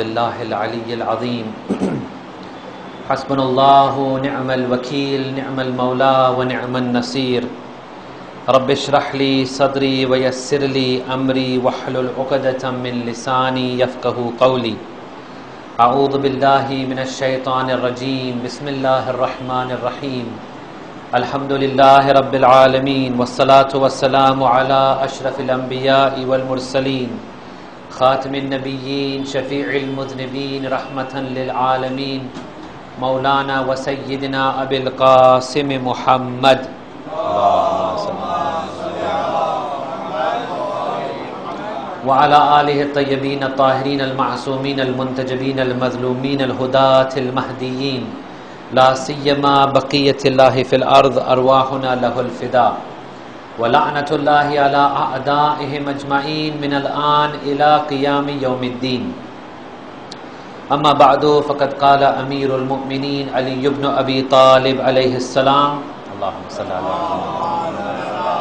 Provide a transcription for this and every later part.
اللہ العلی العظیم حسبنا اللہ نعم الوکیل نعم المولا ونعم النصیر رب اشرح لی صدری ویسر لی امری واحلل عقدۃ من لسانی یفقهوا قولی اعوذ باللہ من الشیطان الرجیم بسم اللہ الرحمن الرحیم الحمد للہ رب العالمین والصلاة والسلام علی اشرف الانبیاء والمرسلین خاتم النبيين شفيع المذنبين رحمة للعالمين مولانا وسيدنا أبي القاسم محمد. وعلى آله الطيبين الطاهرين المعصومين المنتجبين المظلومين الهداة المهديين لا سيما بقية الله في الأرض أرواحنا له الفداء. وَلَعْنَةُ اللَّهِ عَلَىٰ أَعْدَائِهِمْ اَجْمَعِينَ مِنَ الْآنِ إِلَىٰ قِيَامِ يَوْمِ الدِّينَ اما بعد، فقد قال امیر المؤمنین علی بن ابی طالب علیہ السلام. اللہم صلی اللہ علیہ وسلم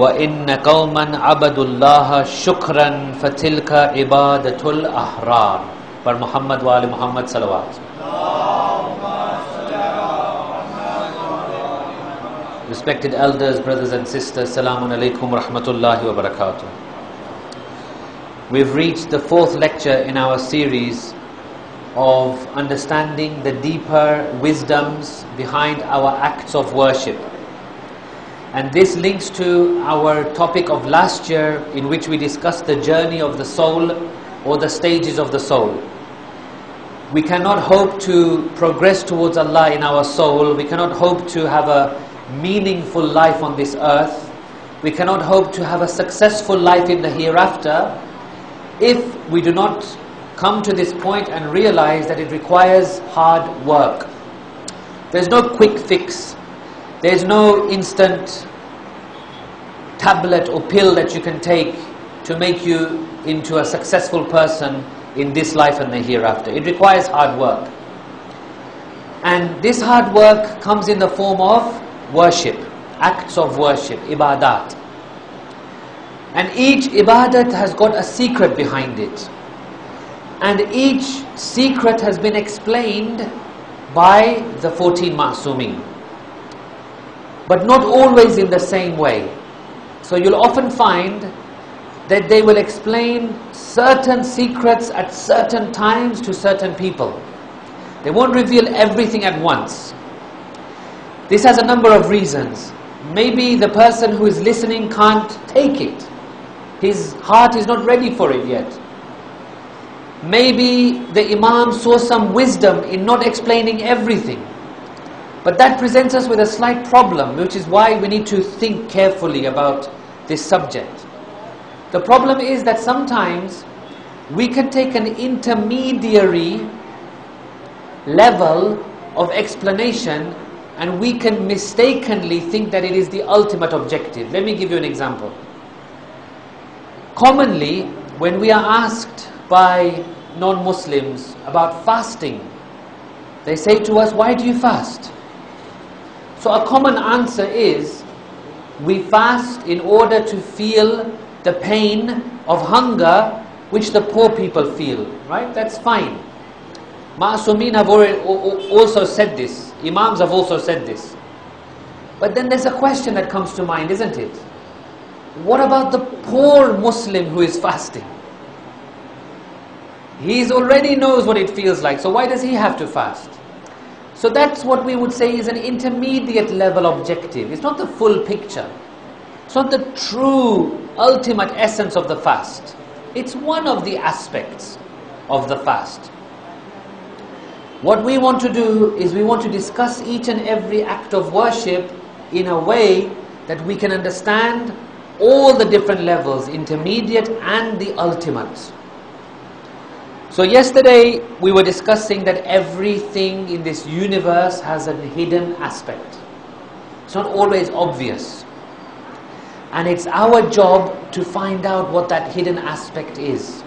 وَإِنَّ قَوْمًا عَبَدُ اللَّهَ شُكْرًا فَتِلْكَ عِبَادَةُ الْأَحْرَارِ پر محمد وآل محمد صلوات. اللہ Respected elders, brothers and sisters, Salamun alaikum wa rahmatullahi wa barakatuh. We've reached the fourth lecture in our series of understanding the deeper wisdoms behind our acts of worship. And this links to our topic of last year, in which we discussed the journey of the soul or the stages of the soul. We cannot hope to progress towards Allah in our soul, we cannot hope to have a meaningful life on this earth, we cannot hope to have a successful life in the hereafter if we do not come to this point and realize that it requires hard work. There's no quick fix, there's no instant tablet or pill that you can take to make you into a successful person in this life and the hereafter. It requires hard work. And this hard work comes in the form of worship, acts of worship, ibadat. And each ibadat has got a secret behind it. And each secret has been explained by the 14 ma'sumin. But not always in the same way. So you'll often find that they will explain certain secrets at certain times to certain people. They won't reveal everything at once. This has a number of reasons. Maybe the person who is listening can't take it. His heart is not ready for it yet. Maybe the Imam saw some wisdom in not explaining everything. But that presents us with a slight problem, which is why we need to think carefully about this subject. The problem is that sometimes we can take an intermediary level of explanation and we can mistakenly think that it is the ultimate objective. Let me give you an example. Commonly, when we are asked by non Muslims about fasting, they say to us, Why do you fast? So, a common answer is we fast in order to feel the pain of hunger which the poor people feel. Right? That's fine. Ma'asumin have also said this. Imams have also said this. But then there's a question that comes to mind, isn't it? What about the poor Muslim who is fasting? He already knows what it feels like, so why does he have to fast? So that's what we would say is an intermediate level objective. It's not the full picture. It's not the true, ultimate essence of the fast. It's one of the aspects of the fast. What we want to do is we want to discuss each and every act of worship in a way that we can understand all the different levels, intermediate and the ultimate. So, yesterday we were discussing that everything in this universe has a hidden aspect. It's not always obvious. And it's our job to find out what that hidden aspect is.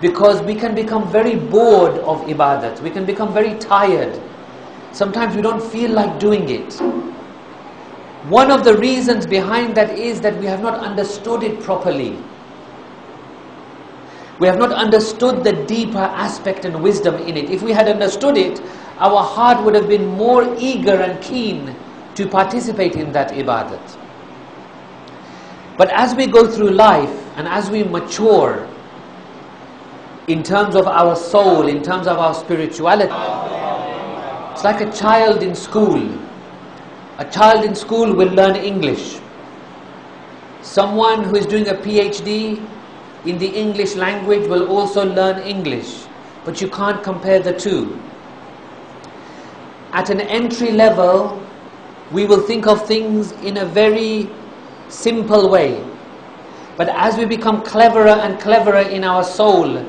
Because we can become very bored of ibadat, we can become very tired. Sometimes we don't feel like doing it. One of the reasons behind that is that we have not understood it properly. We have not understood the deeper aspect and wisdom in it. If we had understood it, our heart would have been more eager and keen to participate in that ibadat. But as we go through life and as we mature in terms of our soul, in terms of our spirituality, it's like a child in school. A child in school will learn English. Someone who is doing a PhD in the English language will also learn English, but you can't compare the two. At an entry level, we will think of things in a very simple way. But as we become cleverer and cleverer in our soul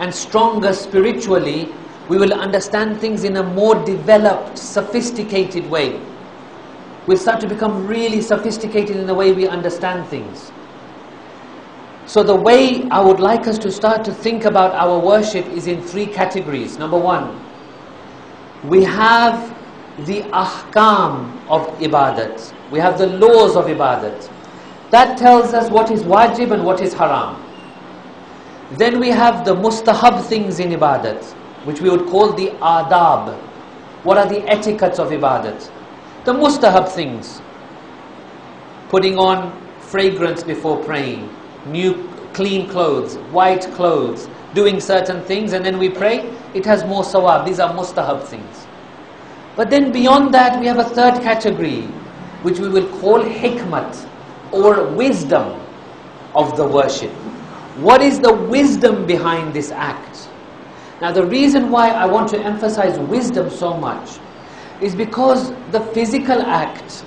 and stronger spiritually, we will understand things in a more developed, sophisticated way. We'll start to become really sophisticated in the way we understand things. So the way I would like us to start to think about our worship is in three categories. Number one, we have the ahkam of ibadat. We have the laws of ibadat. That tells us what is wajib and what is haram. Then we have the mustahab things in ibadat, which we would call the adab. What are the etiquettes of ibadat? The mustahab things. Putting on fragrance before praying new clean clothes, white clothes, doing certain things, and then we pray, it has more sawab. These are mustahab things. But then beyond that, we have a third category, which we will call hikmat, or wisdom of the worship. What is the wisdom behind this act? Now, the reason why I want to emphasize wisdom so much is because the physical act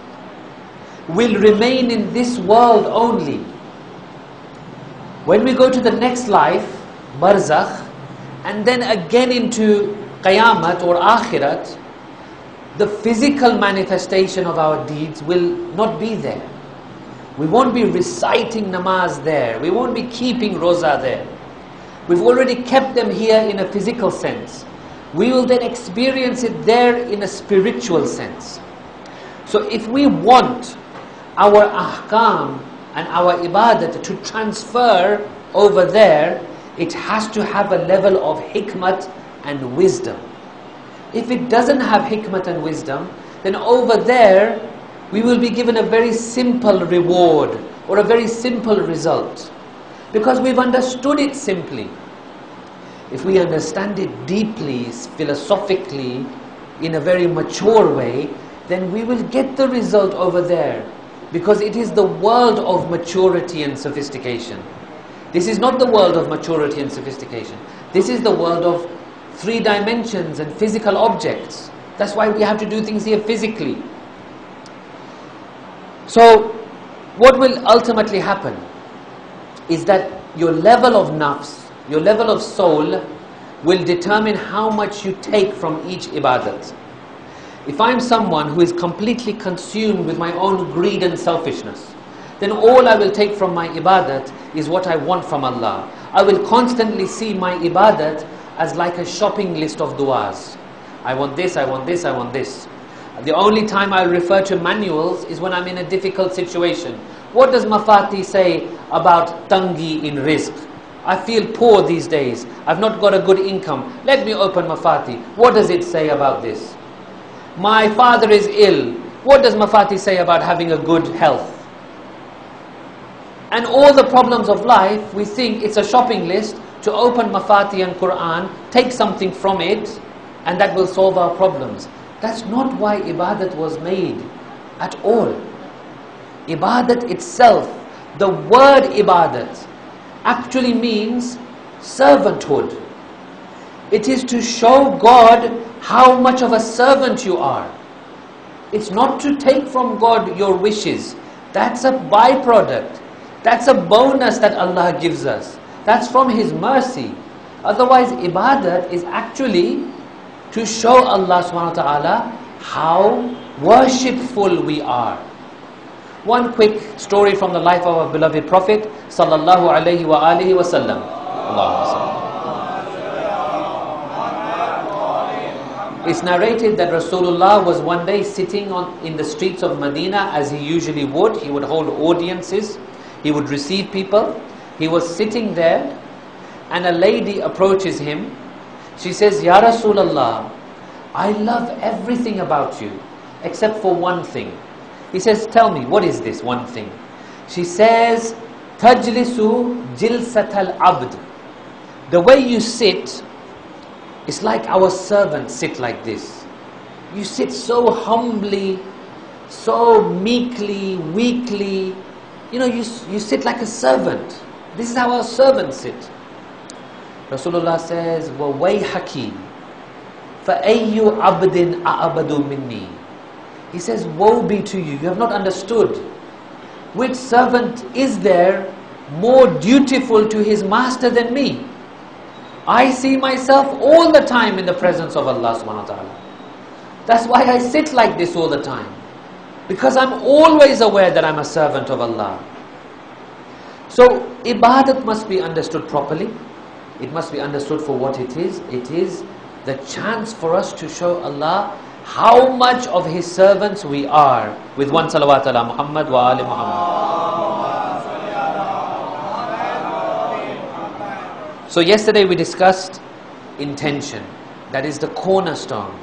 will remain in this world only. When we go to the next life, barzakh, and then again into qayamat or akhirat, the physical manifestation of our deeds will not be there. We won't be reciting namaz there. We won't be keeping roza there. We've already kept them here in a physical sense. We will then experience it there in a spiritual sense. So if we want our ahkam and our ibadat to transfer over there, it has to have a level of hikmat and wisdom. If it doesn't have hikmat and wisdom, then over there we will be given a very simple reward or a very simple result. Because we've understood it simply. If we understand it deeply, philosophically, in a very mature way, then we will get the result over there because it is the world of maturity and sophistication. This is not the world of maturity and sophistication. This is the world of three dimensions and physical objects. That's why we have to do things here physically. So, what will ultimately happen is that your level of nafs, your level of soul, will determine how much you take from each ibadat. If I'm someone who is completely consumed with my own greed and selfishness, then all I will take from my ibadat is what I want from Allah. I will constantly see my ibadat as like a shopping list of du'as. I want this, I want this, I want this. The only time I refer to manuals is when I'm in a difficult situation. What does Mafati say about tangi in rizq? I feel poor these days. I've not got a good income. Let me open Mafati. What does it say about this? My father is ill. What does Mafati say about having a good health? And all the problems of life, we think it's a shopping list to open Mafati and Quran, take something from it, and that will solve our problems. That's not why ibadat was made at all. Ibadat itself, the word ibadat, actually means servanthood. It is to show God how much of a servant you are. It's not to take from God your wishes. That's a byproduct. That's a bonus that Allah gives us. That's from His mercy. Otherwise, ibadat is actually to show Allah subhanahu wa ta'ala how worshipful we are. One quick story from the life of our beloved Prophet sallallahu alaihi wa alihi wasallam. It's narrated that Rasulullah was one day sitting on, in the streets of Medina as he usually would. He would hold audiences, he would receive people. He was sitting there and a lady approaches him. She says, Ya Rasulullah, I love everything about you except for one thing. He says, Tell me, what is this one thing? She says, Tajlisu jilsat al abd. The way you sit is like our servants sit like this. You sit so humbly, so meekly, weakly. You know, you, you sit like a servant. This is how our servants sit. Rasulullah says, وَوَيْحَكِ فَأَيُّ عَبْدٍ أَعَبَدُ مِنِّي He says, woe be to you, you have not understood. Which servant is there more dutiful to his master than me? I see myself all the time in the presence of Allah subhanahu wa ta'ala. That's why I sit like this all the time. Because I'm always aware that I'm a servant of Allah. So, ibadat must be understood properly. It must be understood for what it is. It is the chance for us to show Allah how much of His servants we are. With one salawat ala Muhammad wa ali Muhammad. So yesterday we discussed intention. That is the cornerstone.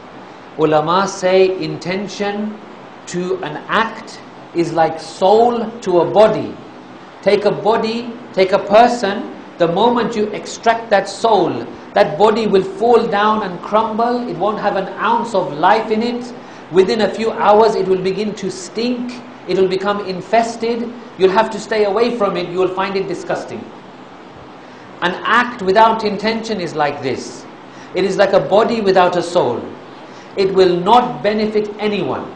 Ulama say intention to an act is like soul to a body. Take a body, take a person, the moment you extract that soul, that body will fall down and crumble. It won't have an ounce of life in it. Within a few hours, it will begin to stink. It will become infested. You'll have to stay away from it. You will find it disgusting. An act without intention is like this. It is like a body without a soul. It will not benefit anyone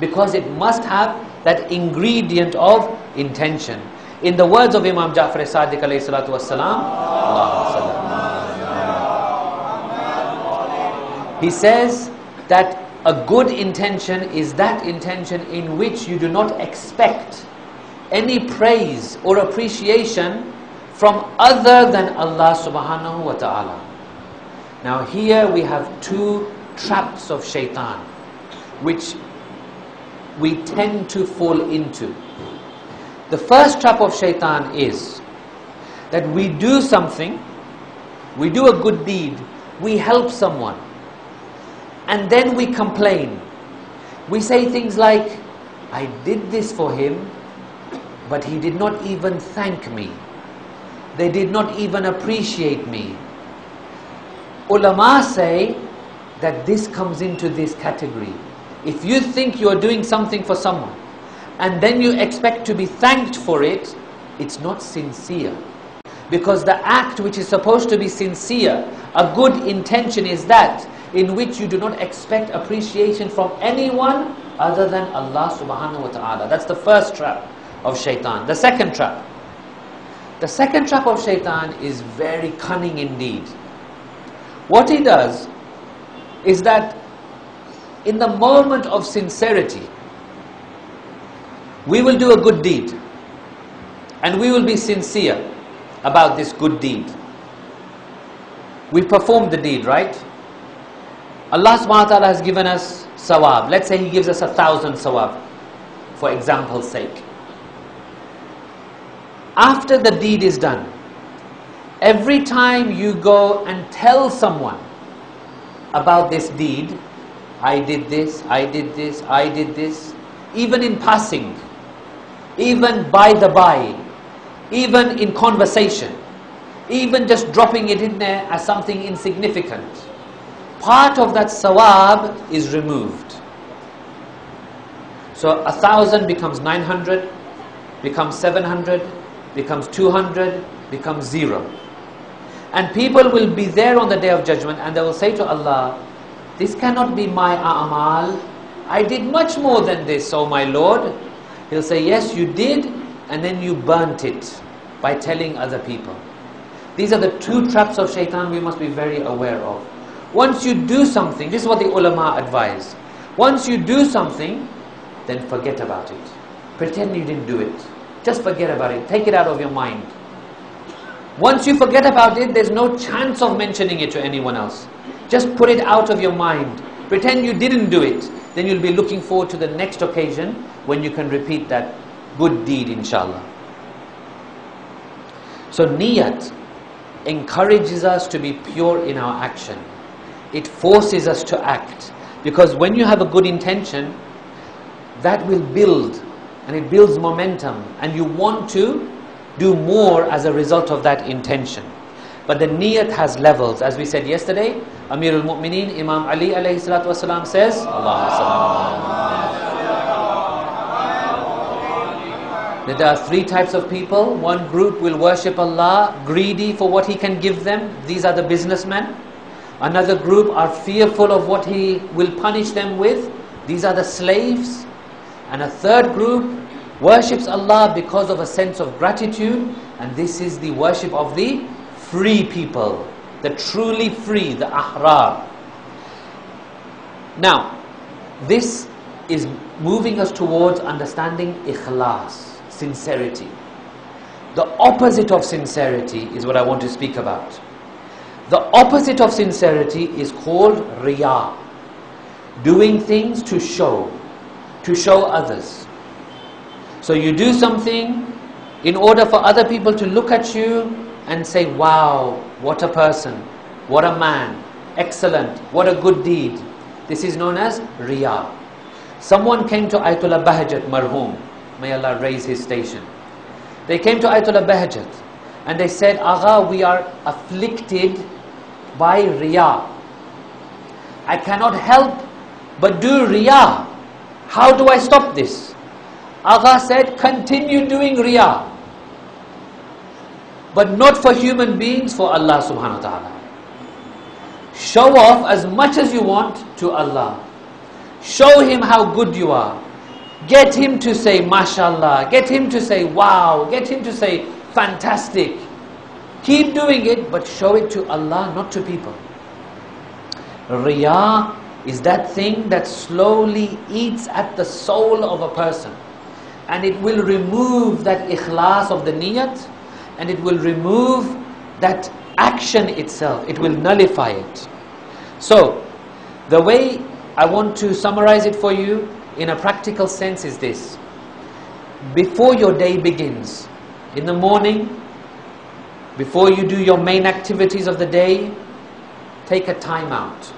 because it must have that ingredient of intention. In the words of Imam Ja'far Sadiq alayhi salatu wassalam, he says that a good intention is that intention in which you do not expect any praise or appreciation from other than Allah subhanahu wa ta'ala. Now here we have two traps of shaitan which we tend to fall into. The first trap of shaitan is that we do something, we do a good deed, we help someone, and then we complain. We say things like, I did this for him, but he did not even thank me. They did not even appreciate me. Ulama say that this comes into this category. If you think you are doing something for someone and then you expect to be thanked for it, it's not sincere. Because the act which is supposed to be sincere, a good intention is that in which you do not expect appreciation from anyone other than Allah subhanahu wa ta'ala. That's the first trap of shaitan. The second trap the second trap of shaitan is very cunning indeed. What he does is that in the moment of sincerity, we will do a good deed and we will be sincere about this good deed. We performed the deed, right? Allah subhanahu wa ta'ala has given us sawab. Let's say He gives us a thousand sawab, for example's sake after the deed is done, every time you go and tell someone about this deed, I did this, I did this, I did this, even in passing, even by the by, even in conversation, even just dropping it in there as something insignificant, part of that sawab is removed. So a thousand becomes 900, becomes 700, becomes 200, becomes zero. And people will be there on the day of judgment and they will say to Allah, This cannot be my a'mal. I did much more than this, O my Lord. He'll say, Yes, you did, and then you burnt it by telling other people. These are the two traps of shaitan we must be very aware of. Once you do something, this is what the ulama advise. Once you do something, then forget about it. Pretend you didn't do it. Just forget about it. Take it out of your mind. Once you forget about it, there's no chance of mentioning it to anyone else. Just put it out of your mind. Pretend you didn't do it. Then you'll be looking forward to the next occasion when you can repeat that good deed, inshallah. So, niyat, encourages us to be pure in our action. It forces us to act. Because when you have a good intention, that will build and it builds momentum and you want to do more as a result of that intention. But the niyat has levels. As we said yesterday, Amir al-Mu'mineen, Imam Ali alayhi salatu wasalam says, that there are three types of people. One group will worship Allah, greedy for what He can give them. These are the businessmen. Another group are fearful of what He will punish them with. These are the slaves. And a third group worships Allah because of a sense of gratitude. And this is the worship of the free people, the truly free, the ahrar. Now, this is moving us towards understanding ikhlas sincerity. The opposite of sincerity is what I want to speak about. The opposite of sincerity is called riyah. Doing things to show, to show others. So you do something in order for other people to look at you and say, wow, what a person, what a man, excellent, what a good deed. This is known as riyah. Someone came to Ayatollah Bahjat marhum May Allah raise his station. They came to Ayatollah Bahjat and they said, Agha, we are afflicted by Riyah. I cannot help but do Riyah. How do I stop this? Agha said, continue doing Riyah. But not for human beings, for Allah subhanahu wa ta'ala. Show off as much as you want to Allah. Show Him how good you are. Get him to say mashallah, get him to say wow, get him to say fantastic. Keep doing it, but show it to Allah, not to people. Riyah is that thing that slowly eats at the soul of a person. And it will remove that ikhlas of the niyat, and it will remove that action itself. It will nullify it. So, the way I want to summarize it for you in a practical sense is this. Before your day begins, in the morning, before you do your main activities of the day, take a time out.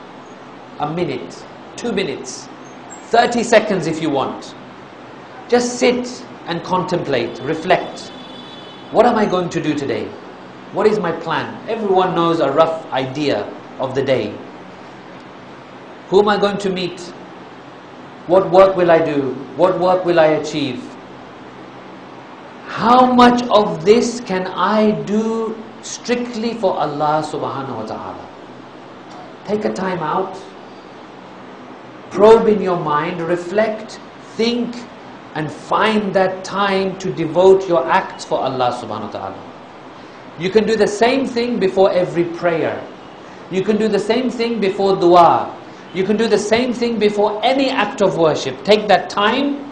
A minute, two minutes, 30 seconds if you want. Just sit and contemplate, reflect. What am I going to do today? What is my plan? Everyone knows a rough idea of the day. Who am I going to meet? What work will I do? What work will I achieve? How much of this can I do strictly for Allah subhanahu wa ta'ala? Take a time out, probe in your mind, reflect, think, and find that time to devote your acts for Allah subhanahu wa ta'ala. You can do the same thing before every prayer. You can do the same thing before dua. You can do the same thing before any act of worship. Take that time,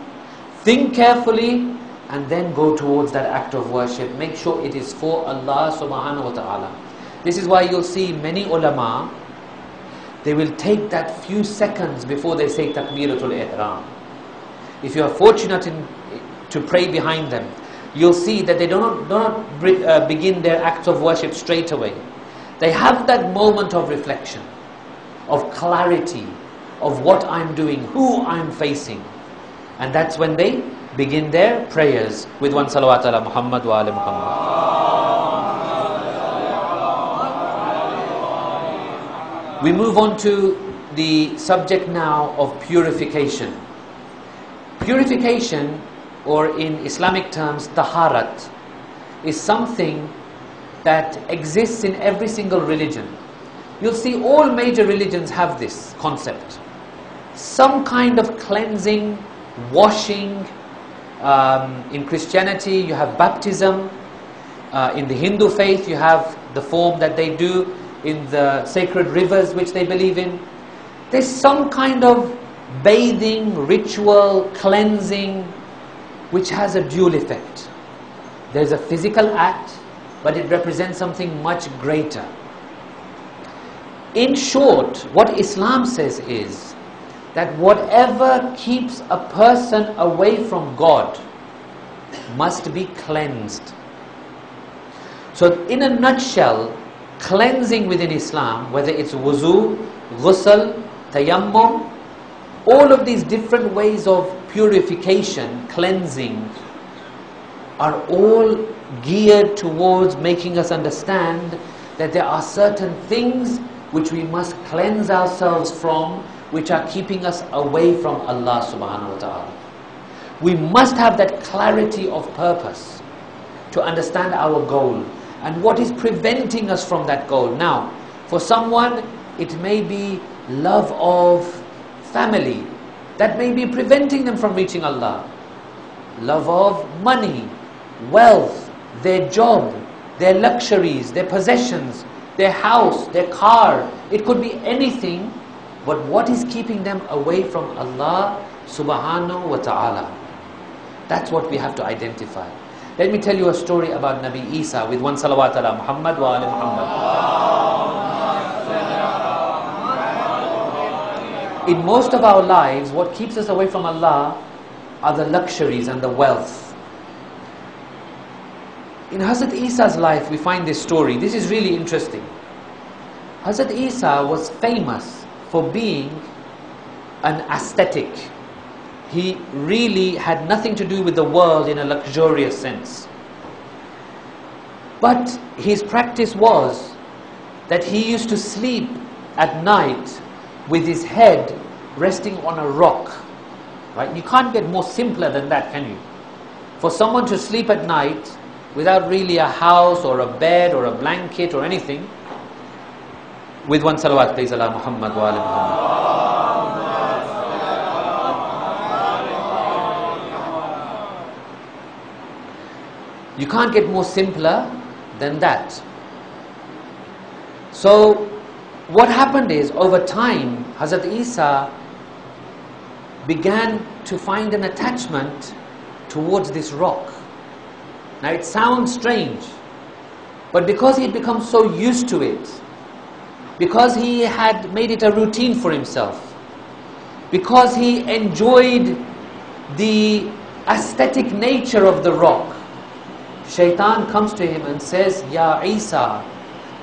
think carefully, and then go towards that act of worship. Make sure it is for Allah subhanahu wa ta'ala. This is why you'll see many ulama, they will take that few seconds before they say takbiratul ihram. If you are fortunate in, to pray behind them, you'll see that they do not, do not uh, begin their acts of worship straight away. They have that moment of reflection of clarity of what I'm doing, who I'm facing. And that's when they begin their prayers with one salawat ala Muhammad wa ala Muhammad. We move on to the subject now of purification. Purification, or in Islamic terms, taharat, is something that exists in every single religion. You'll see all major religions have this concept. Some kind of cleansing, washing. Um, in Christianity, you have baptism. Uh, in the Hindu faith, you have the form that they do in the sacred rivers which they believe in. There's some kind of bathing, ritual, cleansing, which has a dual effect. There's a physical act, but it represents something much greater. In short, what Islam says is that whatever keeps a person away from God must be cleansed. So, in a nutshell, cleansing within Islam, whether it's wuzu, ghusl, tayammum, all of these different ways of purification, cleansing, are all geared towards making us understand that there are certain things which we must cleanse ourselves from, which are keeping us away from Allah subhanahu wa ta'ala. We must have that clarity of purpose to understand our goal and what is preventing us from that goal. Now, for someone, it may be love of family that may be preventing them from reaching Allah. Love of money, wealth, their job, their luxuries, their possessions, their house, their car. It could be anything, but what is keeping them away from Allah subhanahu wa ta'ala? That's what we have to identify. Let me tell you a story about Nabi Isa with one salawat ala Muhammad wa ala Muhammad. In most of our lives, what keeps us away from Allah are the luxuries and the wealth. In Hazrat Isa's life, we find this story. This is really interesting. Hazrat Isa was famous for being an ascetic he really had nothing to do with the world in a luxurious sense. But his practice was that he used to sleep at night with his head resting on a rock. Right? You can't get more simpler than that, can you? For someone to sleep at night without really a house or a bed or a blanket or anything, with one salawat, please, Allah Muhammad wa Muhammad. You can't get more simpler than that. So, what happened is, over time, Hazrat Isa began to find an attachment towards this rock. Now, it sounds strange, but because he had become so used to it, because he had made it a routine for himself, because he enjoyed the aesthetic nature of the rock, Shaitan comes to him and says, Ya Isa,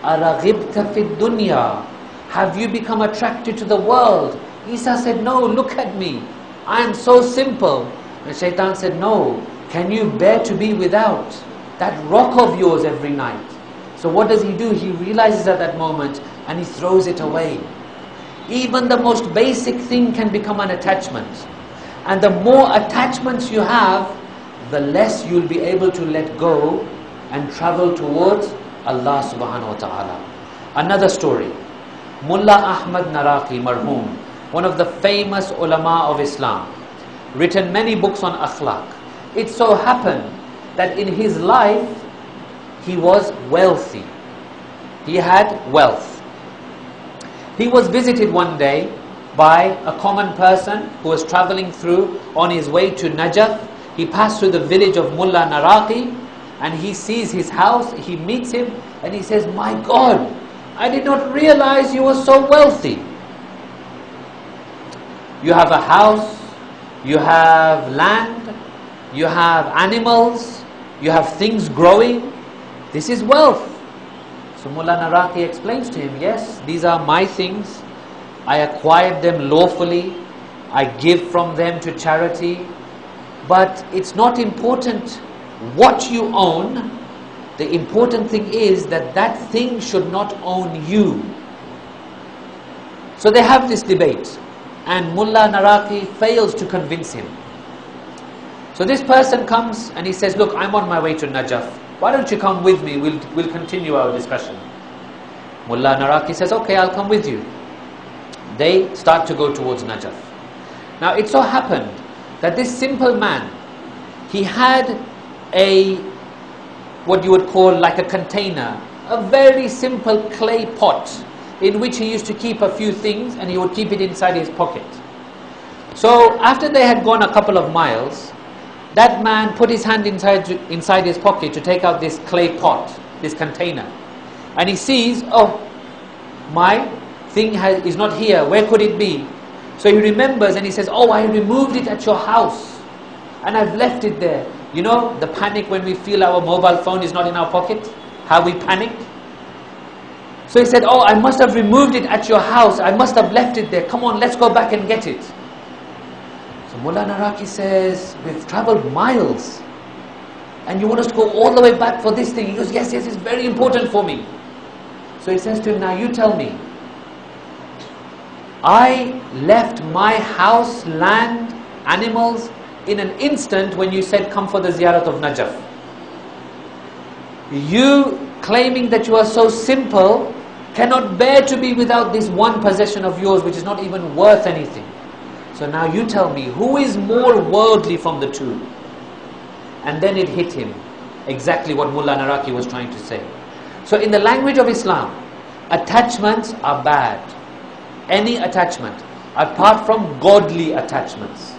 araghibta fid dunya. Have you become attracted to the world? Isa said, No, look at me. I am so simple. And Shaitan said, No, can you bear to be without that rock of yours every night? So what does he do? He realizes at that moment and he throws it away. Even the most basic thing can become an attachment. And the more attachments you have, the less you'll be able to let go and travel towards Allah subhanahu wa ta'ala. Another story. Mullah Ahmad Naraqi marhum, one of the famous ulama of Islam, written many books on akhlaq. It so happened that in his life he was wealthy. He had wealth. He was visited one day by a common person who was traveling through on his way to Najaf he passed through the village of Mullah Naraqi and he sees his house, he meets him and he says, My God, I did not realize you were so wealthy. You have a house, you have land, you have animals, you have things growing. This is wealth. So Mullah Naraqi explains to him, Yes, these are my things. I acquired them lawfully. I give from them to charity. But it's not important what you own. The important thing is that that thing should not own you. So they have this debate, and Mullah Naraqi fails to convince him. So this person comes and he says, Look, I'm on my way to Najaf. Why don't you come with me? We'll, we'll continue our discussion. Mullah Naraqi says, Okay, I'll come with you. They start to go towards Najaf. Now it so happened that this simple man, he had a, what you would call like a container, a very simple clay pot in which he used to keep a few things and he would keep it inside his pocket. So after they had gone a couple of miles, that man put his hand inside, inside his pocket to take out this clay pot, this container. And he sees, oh, my thing has, is not here. Where could it be? So he remembers and he says, Oh, I removed it at your house and I've left it there. You know, the panic when we feel our mobile phone is not in our pocket, how we panic. So he said, Oh, I must have removed it at your house. I must have left it there. Come on, let's go back and get it. So Mullah Naraqi says, We've traveled miles. And you want us to go all the way back for this thing? He goes, Yes, yes, it's very important for me. So he says to him, Now you tell me. I left my house, land, animals in an instant when you said, Come for the ziyarat of Najaf. You claiming that you are so simple cannot bear to be without this one possession of yours which is not even worth anything. So now you tell me, who is more worldly from the two? And then it hit him exactly what Mullah Naraqi was trying to say. So in the language of Islam, attachments are bad. Any attachment, apart from godly attachments.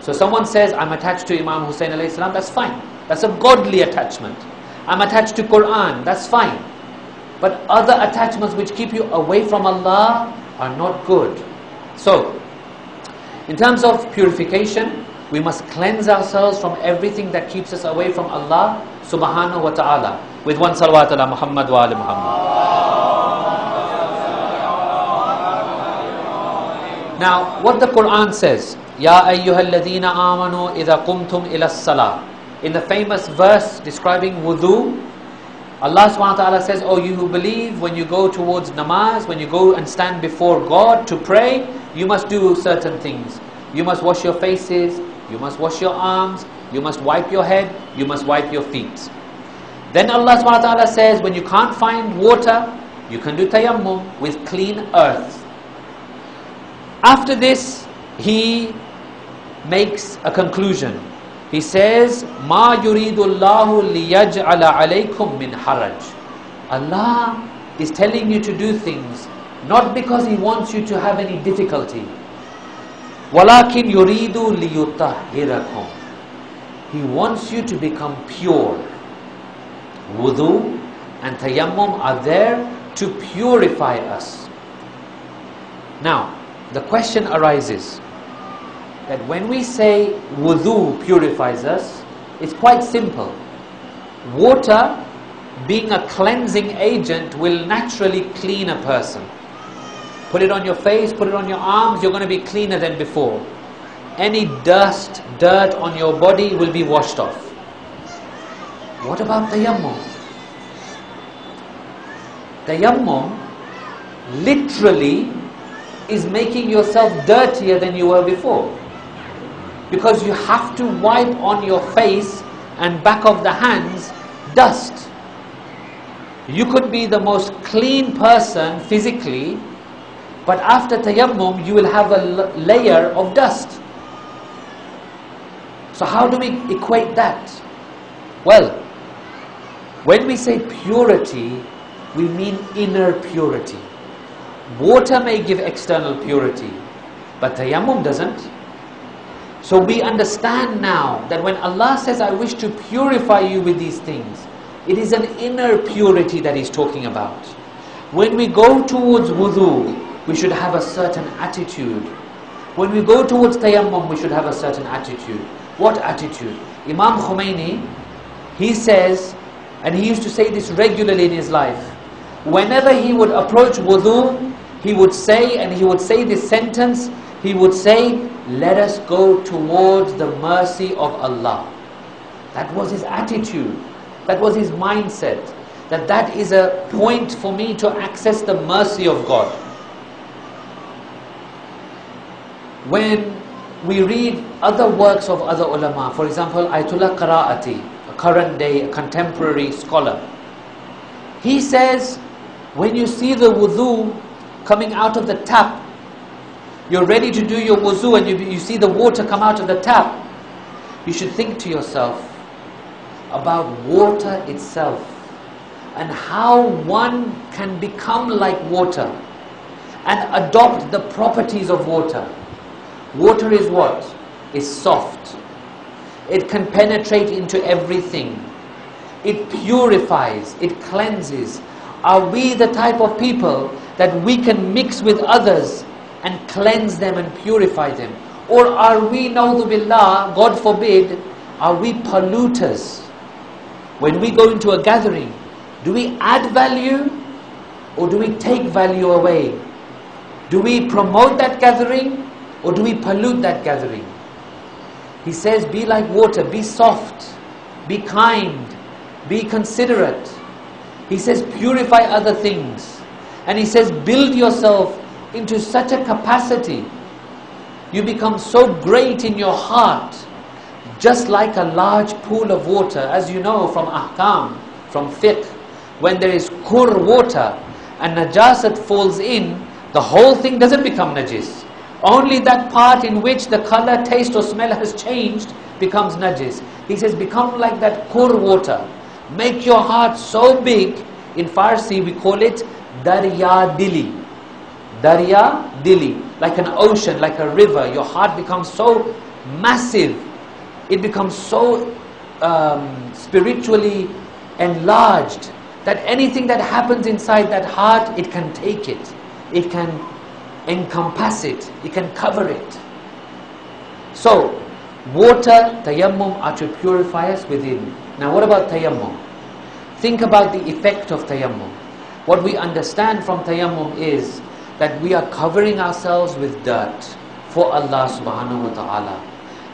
So someone says, I'm attached to Imam Hussein alayhi salam, that's fine. That's a godly attachment. I'm attached to Quran, that's fine. But other attachments which keep you away from Allah are not good. So, in terms of purification, we must cleanse ourselves from everything that keeps us away from Allah subhanahu wa ta'ala. With one salawat ala Muhammad wa Muhammad. Now, what the Quran says, Ya ayyuhalladhina amanu idha qumtum ila salah. In the famous verse describing wudu, Allah subhanahu wa ta'ala says, Oh you who believe, when you go towards namaz, when you go and stand before God to pray, you must do certain things. You must wash your faces, you must wash your arms, you must wipe your head, you must wipe your feet. Then Allah subhanahu wa ta'ala says, when you can't find water, you can do tayammum with clean earth. After this, he makes a conclusion. He says, Ma yuridullahu liyaj'ala alaykum min haraj. Allah is telling you to do things not because He wants you to have any difficulty. Walakin yuridu liyutahhirakum. He wants you to become pure. Wudu and tayammum are there to purify us. Now, the question arises that when we say wudu purifies us, it's quite simple. Water, being a cleansing agent, will naturally clean a person. Put it on your face, put it on your arms, you're going to be cleaner than before. Any dust, dirt on your body will be washed off. What about tayammum? Tayammum literally is making yourself dirtier than you were before because you have to wipe on your face and back of the hands dust. You could be the most clean person physically, but after tayammum, you will have a layer of dust. So, how do we equate that? Well, when we say purity, we mean inner purity. Water may give external purity, but tayammum doesn't. So we understand now that when Allah says, I wish to purify you with these things, it is an inner purity that He's talking about. When we go towards wudu, we should have a certain attitude. When we go towards tayammum, we should have a certain attitude. What attitude? Imam Khomeini, he says, and he used to say this regularly in his life, whenever he would approach wudu, he would say, and he would say this sentence, he would say, let us go towards the mercy of Allah. That was his attitude. That was his mindset. That that is a point for me to access the mercy of God. When we read other works of other ulama, for example, Ayatollah Qaraati, a current day, a contemporary scholar, he says, when you see the wudu coming out of the tap, you're ready to do your wuzu and you, you see the water come out of the tap. You should think to yourself about water itself and how one can become like water and adopt the properties of water. Water is what? Is soft. It can penetrate into everything. It purifies, it cleanses. Are we the type of people that we can mix with others and cleanse them and purify them? Or are we, billah, God forbid, are we polluters? When we go into a gathering, do we add value or do we take value away? Do we promote that gathering or do we pollute that gathering? He says, be like water, be soft, be kind, be considerate. He says, purify other things. And he says, build yourself into such a capacity. You become so great in your heart, just like a large pool of water. As you know from ahkam, from fiqh, when there is kur water and najasat falls in, the whole thing doesn't become najis. Only that part in which the color, taste or smell has changed becomes najis. He says, become like that kur water. Make your heart so big. In Farsi we call it darya dili. Darya dili. Like an ocean, like a river. Your heart becomes so massive. It becomes so um, spiritually enlarged that anything that happens inside that heart, it can take it. It can encompass it. It can cover it. So, water, tayammum are to purify us within. Now what about tayammum? Think about the effect of tayammum. What we understand from tayammum is that we are covering ourselves with dirt for Allah subhanahu wa ta'ala.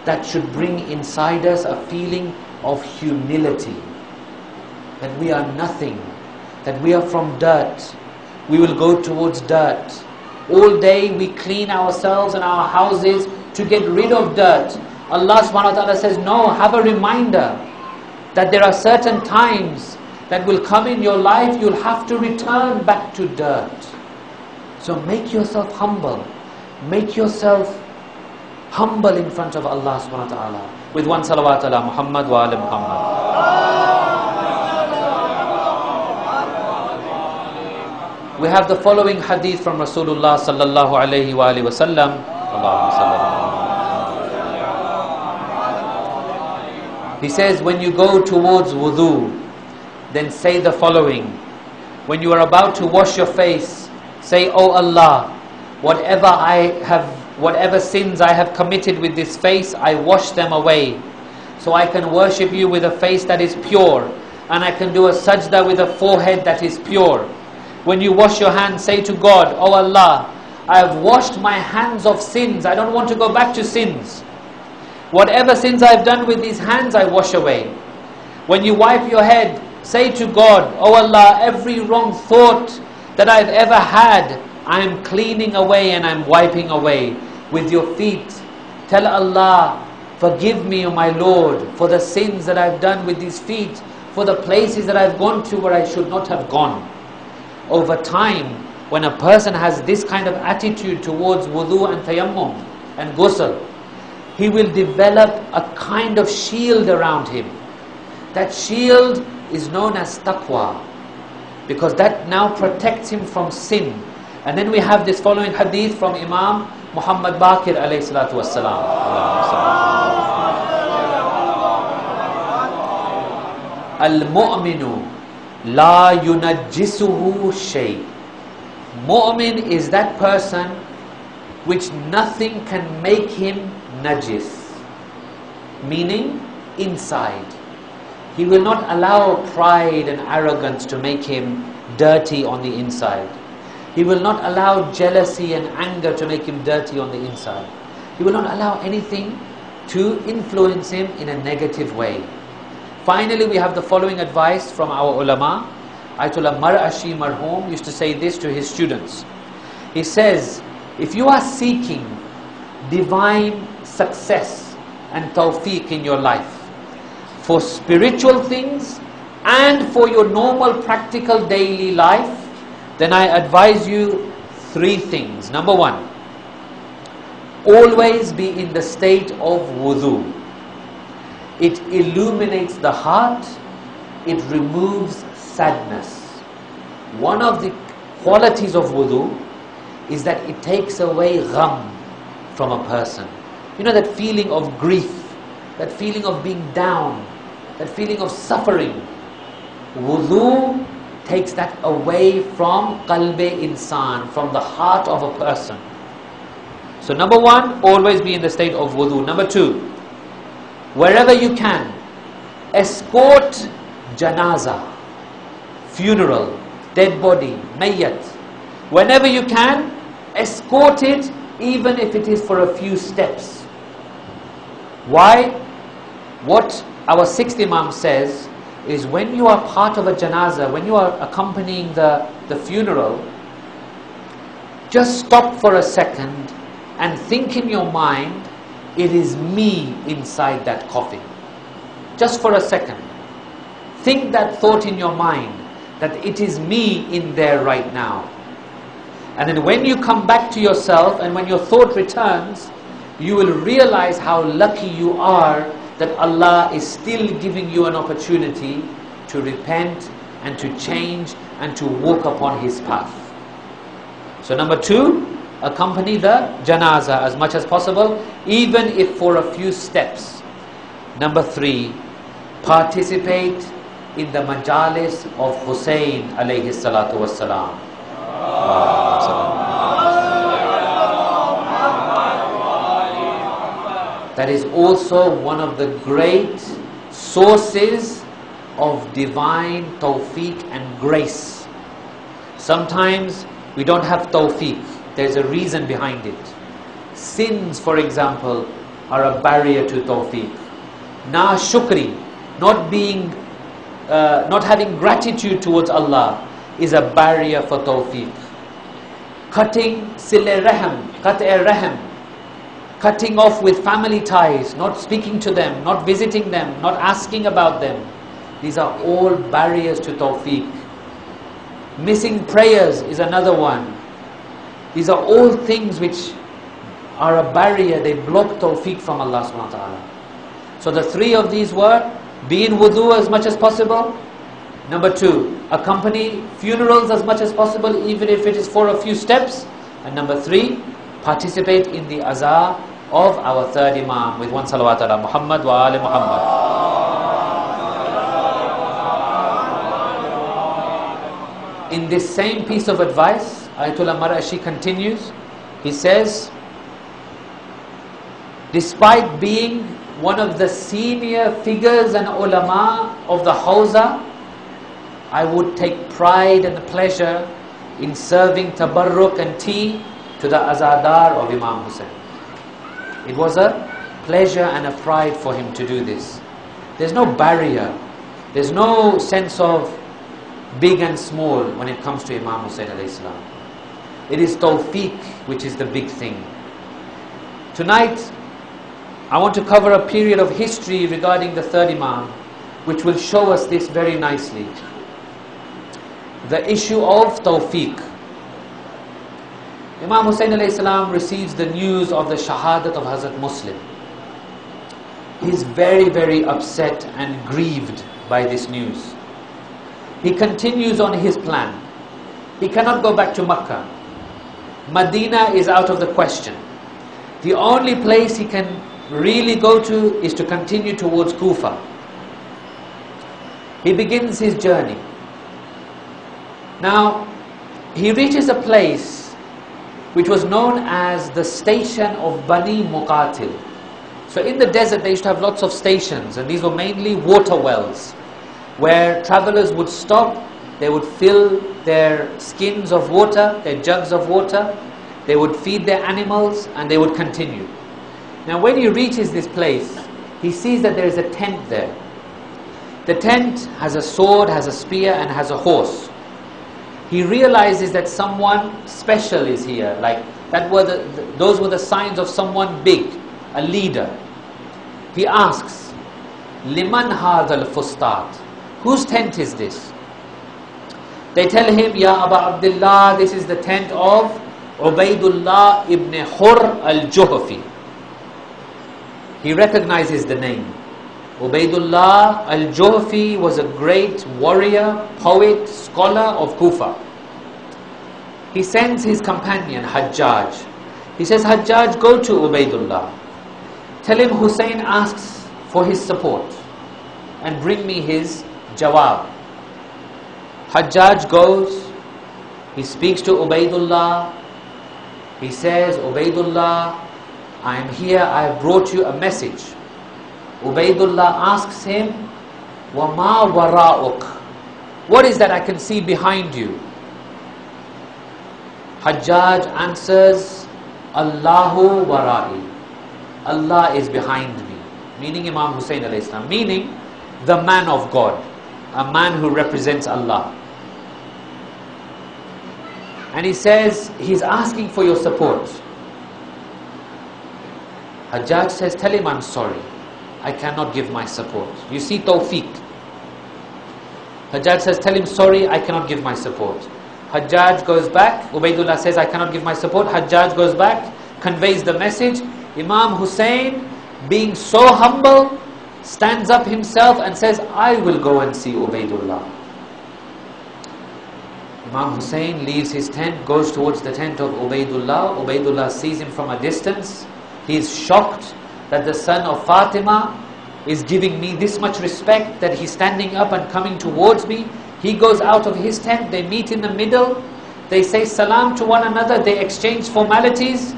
That should bring inside us a feeling of humility. That we are nothing. That we are from dirt. We will go towards dirt. All day we clean ourselves and our houses to get rid of dirt. Allah subhanahu wa ta'ala says, no, have a reminder that there are certain times that will come in your life, you'll have to return back to dirt. So make yourself humble. Make yourself humble in front of Allah subhanahu wa ta'ala. With one salawat ali Muhammad wa ala Muhammad. We have the following hadith from Rasulullah sallallahu alayhi wa alihi wa sallam. Allahumma salli ala He says, when you go towards wudu, then say the following. When you are about to wash your face, say, O Allah, whatever I have, whatever sins I have committed with this face, I wash them away. So I can worship you with a face that is pure, and I can do a sajda with a forehead that is pure. When you wash your hands, say to God, O Allah, I have washed my hands of sins. I don't want to go back to sins. Whatever sins I've done with these hands, I wash away. When you wipe your head, say to God, O Allah, every wrong thought that I've ever had, I'm cleaning away and I'm wiping away. With your feet, tell Allah, forgive me, O my Lord, for the sins that I've done with these feet, for the places that I've gone to where I should not have gone over time, when a person has this kind of attitude towards wudu and tayammum and ghusl, he will develop a kind of shield around him. That shield is known as taqwa, because that now protects him from sin. And then we have this following hadith from Imam Muhammad Baqir alayhi salatu Al-mu'minu La yunajjisuhu shay. Mu'min is that person which nothing can make him najis. Meaning, inside. He will not allow pride and arrogance to make him dirty on the inside. He will not allow jealousy and anger to make him dirty on the inside. He will not allow anything to influence him in a negative way. Finally, we have the following advice from our ulama. Ayatollah Mar'ashi Marhum used to say this to his students. He says, if you are seeking divine success and tawfiq in your life, for spiritual things and for your normal practical daily life, then I advise you three things. Number one, always be in the state of wudu. It illuminates the heart, it removes sadness. One of the qualities of wudu is that it takes away gham from a person. You know that feeling of grief, that feeling of being down, that feeling of suffering. Wudu takes that away from qalbe insan, from the heart of a person. So number one, always be in the state of wudu. Number two, wherever you can, escort janaza, funeral, dead body, mayyat. Whenever you can, escort it, even if it is for a few steps. Why? What our sixth Imam says is when you are part of a janazah, when you are accompanying the, the funeral, just stop for a second and think in your mind, it is me inside that coffin. Just for a second. Think that thought in your mind that it is me in there right now. And then when you come back to yourself and when your thought returns, you will realize how lucky you are that Allah is still giving you an opportunity to repent and to change and to walk upon His path. So, number two, accompany the janaza as much as possible, even if for a few steps. Number three, participate in the majalis of Hussein alayhi salatu wassalam. That is also one of the great sources of divine tawfiq and grace. Sometimes we don't have tawfiq, there's a reason behind it. Sins, for example, are a barrier to tawfiq. Na shukri, not being uh, not having gratitude towards Allah is a barrier for tawfiq. Cutting sile raham, cut raham, cutting off with family ties, not speaking to them, not visiting them, not asking about them. These are all barriers to tawfiq. Missing prayers is another one. These are all things which are a barrier, they block tawfiq from Allah subhanahu wa ta'ala. So the three of these were be in wudu as much as possible. Number two, accompany funerals as much as possible, even if it is for a few steps. And number three, participate in the azah of our third Imam with one salawat ala Muhammad wa ali Muhammad. In this same piece of advice, Ayatollah Marashi continues. He says, despite being one of the senior figures and ulama of the Hawza, I would take pride and pleasure in serving tabarruk and tea to the azadar of Imam Hussein. It was a pleasure and a pride for him to do this. There's no barrier, there's no sense of big and small when it comes to Imam Hussein salam. It is tawfiq which is the big thing. Tonight, I want to cover a period of history regarding the third Imam, which will show us this very nicely. The issue of tawfiq. Imam Hussein salam receives the news of the shahadat of Hazrat Muslim. He's very, very upset and grieved by this news. He continues on his plan. He cannot go back to Makkah. Medina is out of the question. The only place he can really go to is to continue towards Kufa. He begins his journey. Now, he reaches a place which was known as the station of Bani Muqatil. So in the desert they used to have lots of stations and these were mainly water wells where travelers would stop, they would fill their skins of water, their jugs of water, they would feed their animals and they would continue. Now, when he reaches this place, he sees that there is a tent there. The tent has a sword, has a spear, and has a horse. He realizes that someone special is here. Like that were the, those were the signs of someone big, a leader. He asks, "Liman hadal fustat? Whose tent is this?" They tell him, "Ya Abu Abdullah, this is the tent of Ubaidullah ibn Hur al-Juhfi." he recognizes the name. Ubaidullah al-Juhfi was a great warrior, poet, scholar of Kufa. He sends his companion Hajjaj. He says, Hajjaj, go to Ubaidullah. Tell him Hussein asks for his support and bring me his jawab. Hajjaj goes, he speaks to Ubaidullah. He says, Ubaidullah, I am here, I have brought you a message. Ubaidullah asks him, Wama wara'uk. What is that I can see behind you? Hajjaj answers, Allahu wara'i. Allah is behind me. Meaning Imam Hussein alayhi salam. Meaning the man of God. A man who represents Allah. And he says, he's asking for your support. Hajjaj says, tell him I'm sorry. I cannot give my support. You see tawfiq. Hajjaj says, tell him sorry, I cannot give my support. Hajjaj goes back, Ubaidullah says, I cannot give my support. Hajjaj goes back, conveys the message. Imam Hussein, being so humble, stands up himself and says, I will go and see Ubaidullah. Imam Hussein leaves his tent, goes towards the tent of Ubaidullah. Ubaidullah sees him from a distance. He is shocked that the son of Fatima is giving me this much respect that he's standing up and coming towards me. He goes out of his tent, they meet in the middle, they say salam to one another, they exchange formalities,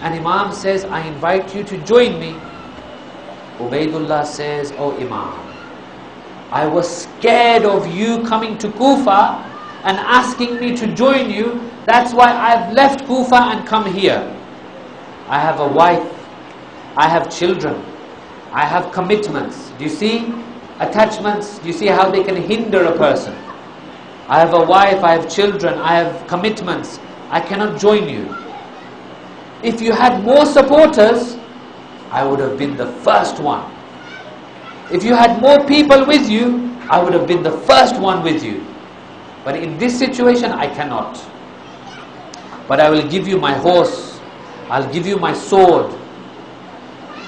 and Imam says, I invite you to join me. Ubaidullah says, Oh Imam, I was scared of you coming to Kufa and asking me to join you. That's why I've left Kufa and come here. I have a wife, I have children, I have commitments. Do you see attachments? Do you see how they can hinder a person? I have a wife, I have children, I have commitments. I cannot join you. If you had more supporters, I would have been the first one. If you had more people with you, I would have been the first one with you. But in this situation, I cannot. But I will give you my horse I'll give you my sword.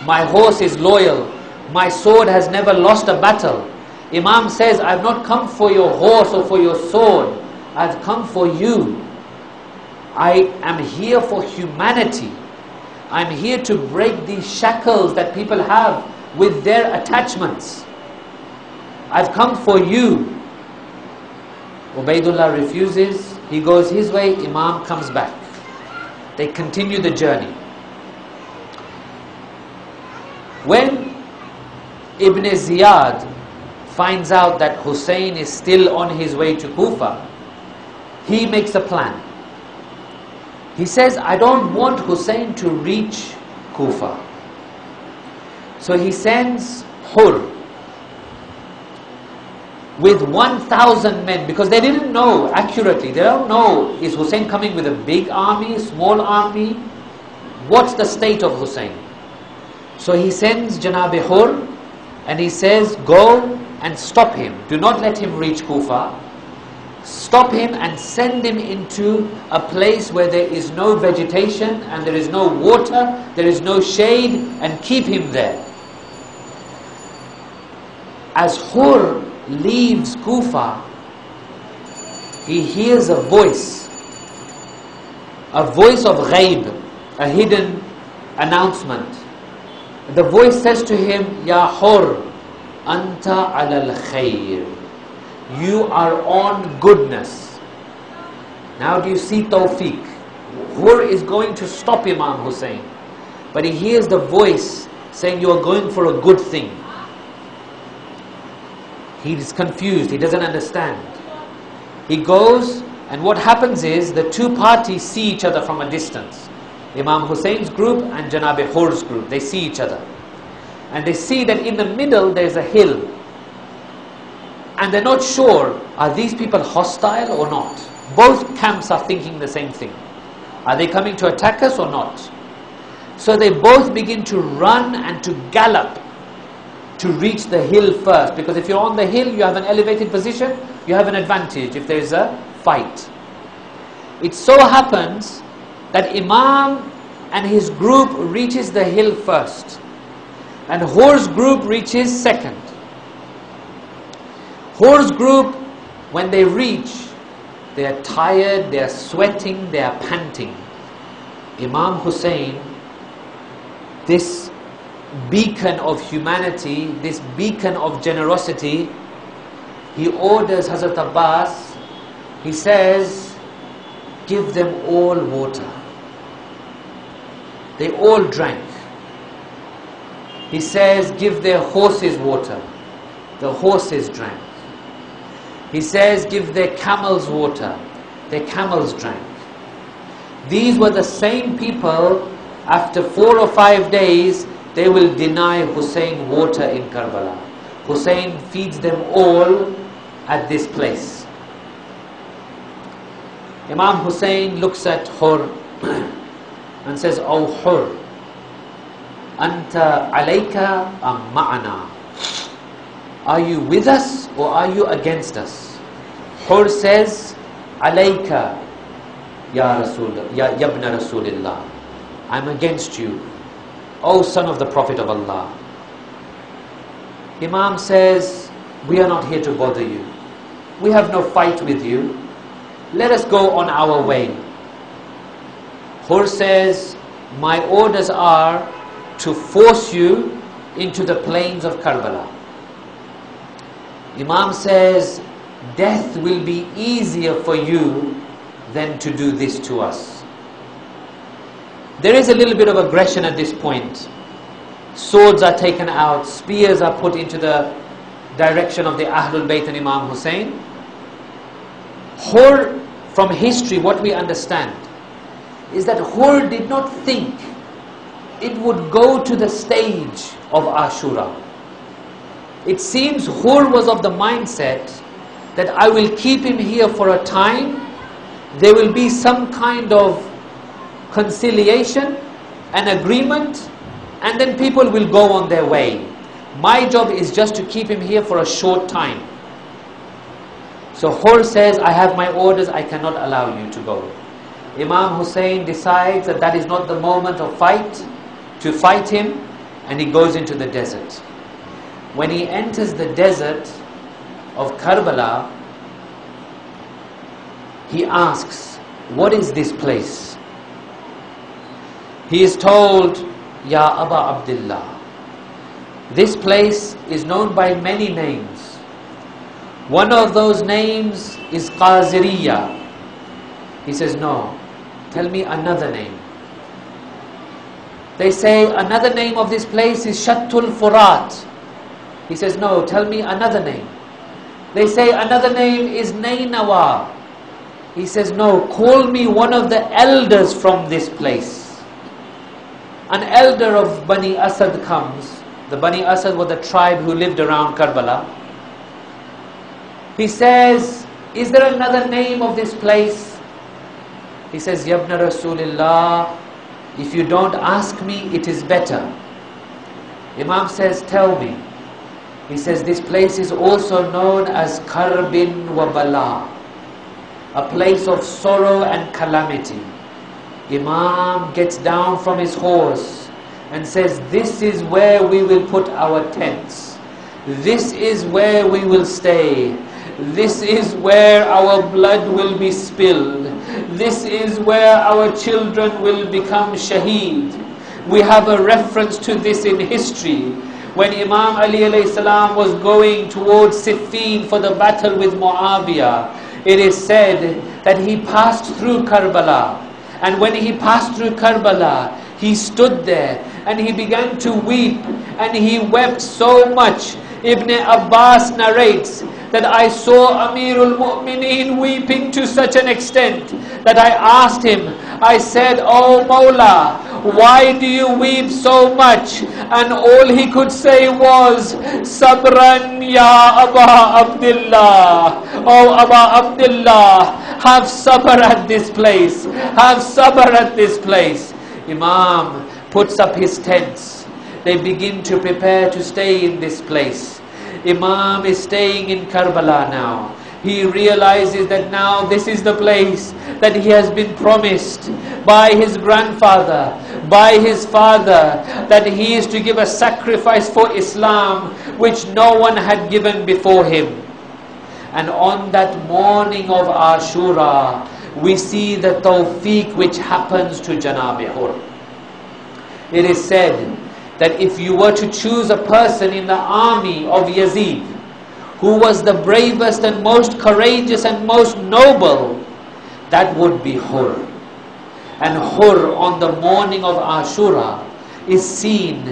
My horse is loyal. My sword has never lost a battle. Imam says, I've not come for your horse or for your sword. I've come for you. I am here for humanity. I'm here to break these shackles that people have with their attachments. I've come for you. Ubaidullah refuses. He goes his way. Imam comes back. They continue the journey. When Ibn Ziyad finds out that Hussein is still on his way to Kufa, he makes a plan. He says, I don't want Hussein to reach Kufa. So he sends Hur with 1,000 men because they didn't know accurately. They don't know is Hussein coming with a big army, small army? What's the state of Hussein? So he sends Janab Hur and he says, Go and stop him. Do not let him reach Kufa. Stop him and send him into a place where there is no vegetation and there is no water, there is no shade, and keep him there. As Hur leaves Kufa, he hears a voice, a voice of ghaib, a hidden announcement. The voice says to him, Ya Hur, Anta al khair. You are on goodness. Now do you see tawfiq? Hur is going to stop Imam Hussein. But he hears the voice saying, You are going for a good thing. He is confused, he doesn't understand. He goes, and what happens is the two parties see each other from a distance. Imam Hussein's group and Janab Hur's group, they see each other. And they see that in the middle there's a hill. And they're not sure, are these people hostile or not? Both camps are thinking the same thing. Are they coming to attack us or not? So they both begin to run and to gallop to reach the hill first. Because if you're on the hill, you have an elevated position, you have an advantage if there's a fight. It so happens that Imam and his group reaches the hill first. And Hur's group reaches second. Hur's group, when they reach, they are tired, they are sweating, they are panting. Imam Hussein, this beacon of humanity, this beacon of generosity, he orders Hazrat Abbas, he says, give them all water. They all drank. He says, give their horses water. The horses drank. He says, Give their camels water. Their camels drank. These were the same people, after four or five days, they will deny Hussein water in Karbala. Hussein feeds them all at this place. Imam Hussein looks at Hur and says, O Hur, Anta alayka am ma'ana. Are you with us or are you against us? Hur says, Alayka, Ya Rasul, Ya Yabna Rasulillah. I'm against you. O son of the Prophet of Allah. Imam says, We are not here to bother you. We have no fight with you. Let us go on our way. Hur says, My orders are to force you into the plains of Karbala. Imam says, Death will be easier for you than to do this to us. There is a little bit of aggression at this point. Swords are taken out, spears are put into the direction of the Ahlul Bayt and Imam Hussein. Hur, from history, what we understand is that Hur did not think it would go to the stage of Ashura. It seems Hur was of the mindset that I will keep him here for a time. There will be some kind of conciliation, an agreement, and then people will go on their way. My job is just to keep him here for a short time. So Hur says, I have my orders, I cannot allow you to go. Imam Hussein decides that that is not the moment of fight, to fight him, and he goes into the desert. When he enters the desert of Karbala, he asks, What is this place? He is told, Ya Aba Abdullah. This place is known by many names. One of those names is Qaziriya. He says, No, tell me another name. They say another name of this place is Shattul Furat. He says, No, tell me another name. They say another name is Nainawa. He says, No, call me one of the elders from this place. An elder of Bani Asad comes. The Bani Asad were the tribe who lived around Karbala. He says, Is there another name of this place? He says, Yabna Rasulillah, if you don't ask me, it is better. Imam says, Tell me. He says, This place is also known as Karbin wa Bala, a place of sorrow and calamity. Imam gets down from his horse and says, This is where we will put our tents. This is where we will stay. This is where our blood will be spilled. This is where our children will become shaheed. We have a reference to this in history. When Imam Ali alayhi salam was going towards Siffin for the battle with Muawiyah, it is said that he passed through Karbala. And when he passed through Karbala, he stood there and he began to weep and he wept so much. Ibn Abbas narrates that I saw Amirul Mu'mineen weeping to such an extent that I asked him, I said, Oh Mawla, why do you weep so much? And all he could say was, Sabran ya Aba Abdullah. Oh Aba Abdullah, have sabr at this place. Have sabr at this place. Imam puts up his tents. They begin to prepare to stay in this place. Imam is staying in Karbala now. He realizes that now this is the place that he has been promised by his grandfather, by his father, that he is to give a sacrifice for Islam which no one had given before him. And on that morning of Ashura, we see the tawfiq which happens to Janab. It is said that if you were to choose a person in the army of Yazid who was the bravest and most courageous and most noble, that would be Hur. And Hur on the morning of Ashura is seen,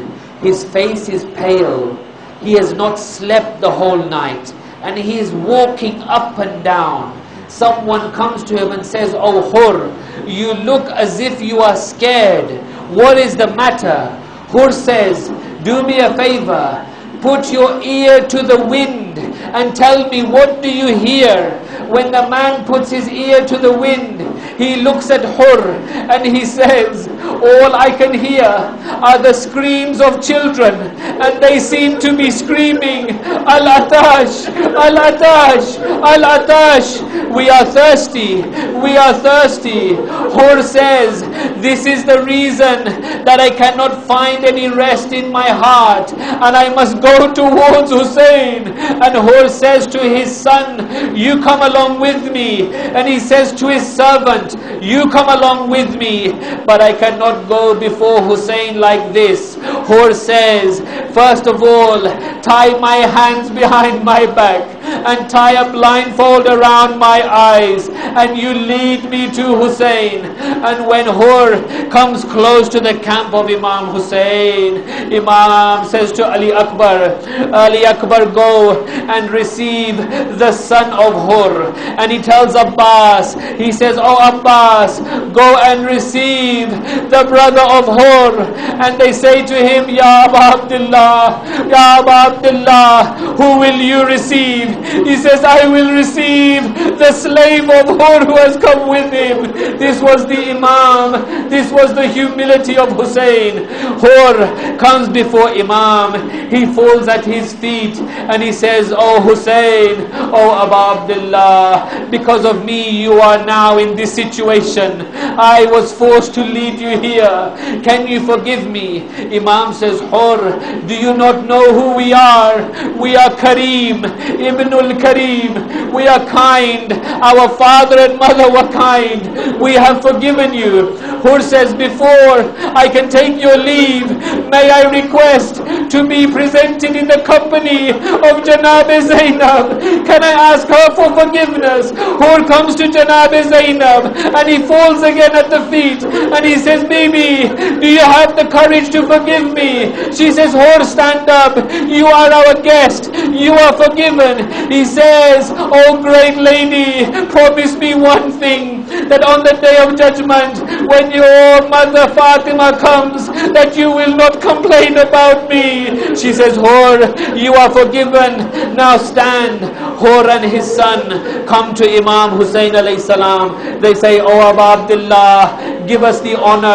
his face is pale, he has not slept the whole night, and he is walking up and down. Someone comes to him and says, Oh Hur, you look as if you are scared. What is the matter? Hur says, Do me a favor, put your ear to the wind and tell me what do you hear? When the man puts his ear to the wind, he looks at Hur and he says, All I can hear are the screams of children, and they seem to be screaming, Al Atash, Al Atash, Al Atash. We are thirsty, we are thirsty. Hur says, This is the reason that I cannot find any rest in my heart, and I must go towards Hussein. And Hur says to his son, You come along with me. And he says to his servant, You come along with me. But I cannot go before Hussein like this. Hur says, First of all, tie my hands behind my back and tie a blindfold around my eyes, and you lead me to Hussein. And when Hur comes close to the camp of Imam Hussein, Imam says to Ali Akbar, Ali Akbar, go and receive the son of Hur. And he tells Abbas, he says, Oh Abbas, go and receive the brother of Hur. And they say to him, Ya Abu Abdullah, Ya Abu Abdullah, who will you receive? He says, I will receive the slave of Hur who has come with him. This was the Imam, this was the humility of Hussein. Hur comes before Imam, he falls at his feet and he says, Oh Hussein, oh Abu Abdullah, because of me you are now in this situation. I was forced to lead you here. Can you forgive me? Imam says, Hur, do you not know who we are? We are Kareem, Ibnul Kareem. We are kind. Our father and mother were kind. We have forgiven you. Hur says, Before I can take your leave, may I request to be presented in the company of Janab Zainab. Can I ask her for forgiveness? Hur comes to Janab Zainab and he falls again at the feet and he says, Bibi, do you have the courage to forgive me? She says, Hur, stand up. You are our guest. You are forgiven. He says, Oh great lady, promise me one thing that on the day of judgment, when your mother Fatima comes, that you will not complain about me. She says, Hur, you are forgiven. Now stand. Hur and his son come to Imam Hussein alayhi salam. They say, Oh Abu Abdullah, give us the honor.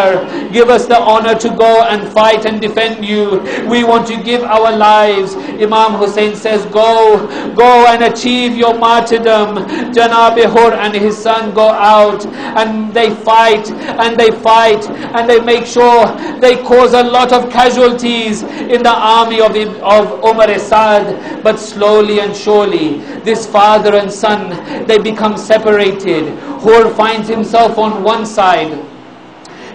Give us the honor to go and fight and defend you. We want to give our lives. Imam Hussein says, Go, go and achieve your martyrdom. Janab Hur and his son go out and they fight and they fight and they make sure they cause a lot of casualties in the army of, of Umar Asad. But slowly and surely, this father and son, they become separated. Hur finds himself on one side.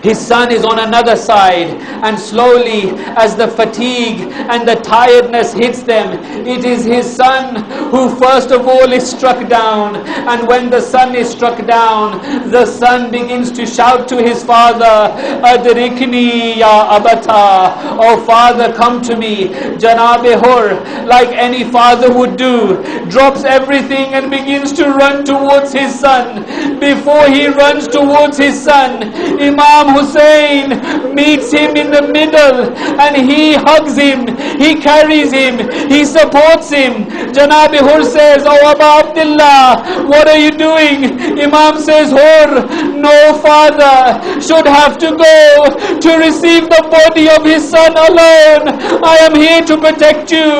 His son is on another side, and slowly, as the fatigue and the tiredness hits them, it is his son who first of all is struck down. And when the son is struck down, the son begins to shout to his father, Adrikni ya abata, Oh father, come to me. Janabe Hur, like any father would do, drops everything and begins to run towards his son. Before he runs towards his son, Imam Hussein meets him in the middle and he hugs him, he carries him, he supports him. Janabi Hur says, Oh Abu Abdullah, what are you doing? Imam says, Hur, no father should have to go to receive the body of his son alone. I am here to protect you.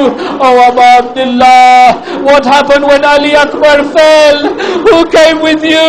Oh Abu Abdullah, what happened when Ali Akbar fell? Who came with you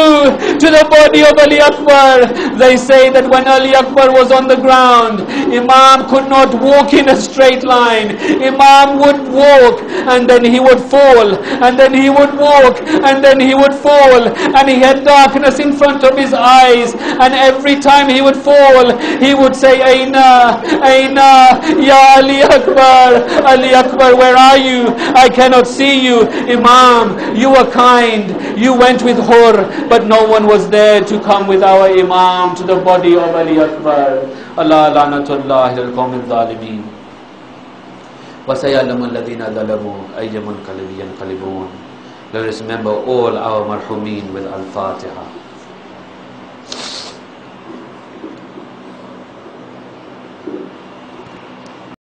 to the body of Ali Akbar? They say that when Ali Akbar was on the ground, Imam could not walk in a straight line. Imam would walk and then he would fall, and then he would walk and then he would fall, and he had darkness in front of his eyes, and every time he would fall, he would say, Aina, Aina, Ya Ali Akbar, Ali Akbar, where are you? I cannot see you. Imam, you were kind, you went with Hur, but no one was there to come with our Imam to the body of ولي أكبر ألا لعنة الله للقوم الظالمين. وسيعلم الذين ظلموا أي منقلب ينقلبون. Let us remember all our marhumin with Al-Fatiha.